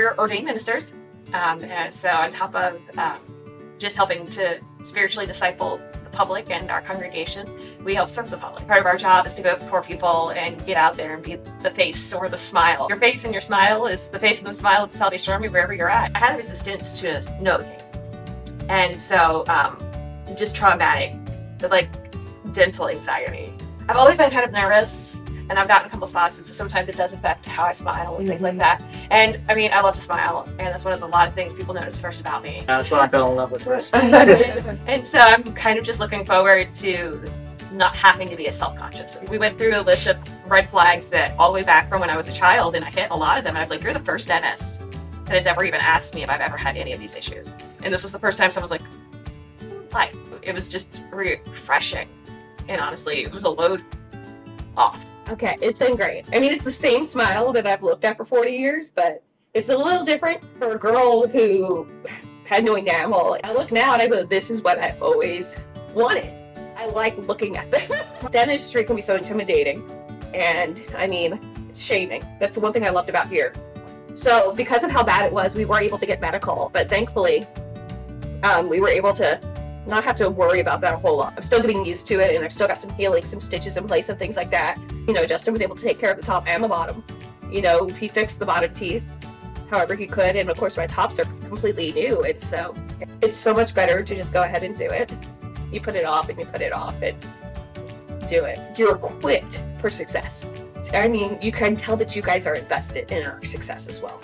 we're ordained ministers. Um, and so on top of um, just helping to spiritually disciple the public and our congregation, we help serve the public. Part of our job is to go before people and get out there and be the face or the smile. Your face and your smile is the face and the smile of the Salvation Army wherever you're at. I had a resistance to no Novocaine. And so um, just traumatic, like dental anxiety. I've always been kind of nervous and I've gotten a couple spots, and so sometimes it does affect how I smile and things like that. And I mean, I love to smile, and that's one of the lot of things people notice first about me. That's what I fell in love with first. and so I'm kind of just looking forward to not having to be as self-conscious. We went through a list of red flags that all the way back from when I was a child, and I hit a lot of them. And I was like, "You're the first dentist that has ever even asked me if I've ever had any of these issues." And this was the first time someone's like, "Life." It was just refreshing, and honestly, it was a load off. Okay, it's been great. I mean, it's the same smile that I've looked at for 40 years, but it's a little different for a girl who had no enamel. I look now and I go, this is what I've always wanted. I like looking at them. Dentistry can be so intimidating. And I mean, it's shaming. That's the one thing I loved about here. So because of how bad it was, we were able to get medical, but thankfully, um, we were able to not have to worry about that a whole lot. I'm still getting used to it and I've still got some healing, some stitches in place and things like that. You know, Justin was able to take care of the top and the bottom. You know, he fixed the bottom teeth however he could. And of course my tops are completely new. And so it's so much better to just go ahead and do it. You put it off and you put it off and do it. You're equipped for success. I mean, you can tell that you guys are invested in our success as well.